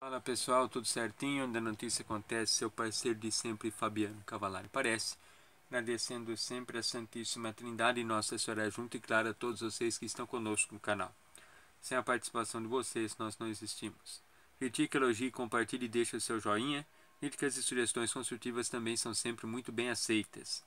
Fala pessoal, tudo certinho? Onde a notícia acontece, seu parceiro de sempre, Fabiano Cavalari. Parece, agradecendo sempre a Santíssima Trindade e Nossa Senhora junto e claro a todos vocês que estão conosco no canal. Sem a participação de vocês, nós não existimos. Critique, elogie, compartilhe e deixe o seu joinha. Críticas e sugestões construtivas também são sempre muito bem aceitas.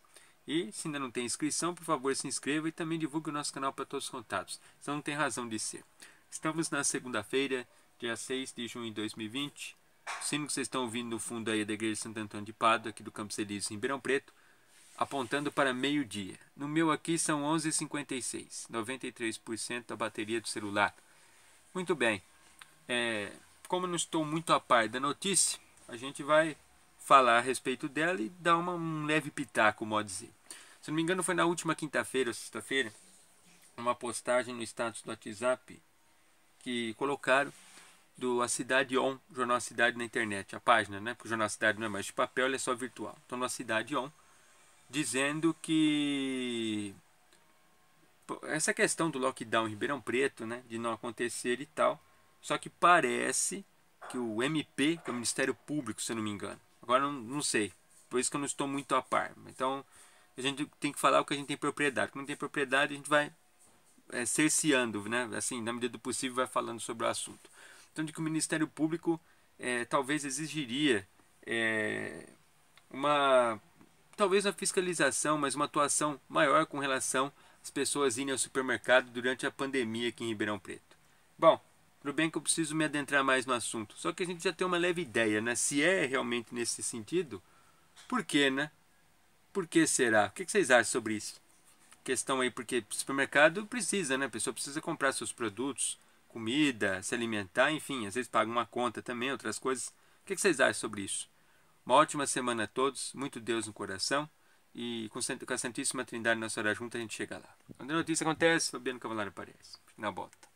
E, se ainda não tem inscrição, por favor se inscreva e também divulgue o nosso canal para todos os contatos. Senão não tem razão de ser. Estamos na segunda-feira, dia 6 de junho de 2020. O sino que vocês estão ouvindo no fundo aí da Igreja Santo Antônio de Pádua, aqui do Campos Elíseos, em Ribeirão Preto, apontando para meio-dia. No meu aqui são 11h56, 93% da bateria do celular. Muito bem, é, como não estou muito a par da notícia, a gente vai falar a respeito dela e dar uma, um leve pitaco, modo dizer. Se não me engano, foi na última quinta-feira ou sexta-feira, uma postagem no status do WhatsApp que colocaram do A Cidade On, Jornal A Cidade na internet, a página, né? Porque o Jornal A Cidade não é mais de papel, ele é só virtual. Então, no A Cidade On, dizendo que essa questão do lockdown em Ribeirão Preto, né, de não acontecer e tal, só que parece que o MP, que é o Ministério Público, se eu não me engano, agora não, não sei, por isso que eu não estou muito a par. Então, a gente tem que falar o que a gente tem propriedade. Quando tem propriedade, a gente vai é, cerceando, né? Assim, na medida do possível, vai falando sobre o assunto. Então, de que o Ministério Público é, talvez exigiria é, uma talvez uma fiscalização, mas uma atuação maior com relação às pessoas irem ao supermercado durante a pandemia aqui em Ribeirão Preto. Bom, tudo bem que eu preciso me adentrar mais no assunto, só que a gente já tem uma leve ideia, né? Se é realmente nesse sentido, por que, né? Por que será? O que vocês acham sobre isso? Questão aí, porque supermercado precisa, né? A pessoa precisa comprar seus produtos, comida, se alimentar, enfim, às vezes paga uma conta também, outras coisas. O que vocês acham sobre isso? Uma ótima semana a todos, muito Deus no coração e com a Santíssima Trindade na hora junta a gente chega lá. Quando a notícia acontece, Fabiano Cavalari aparece. Na bota.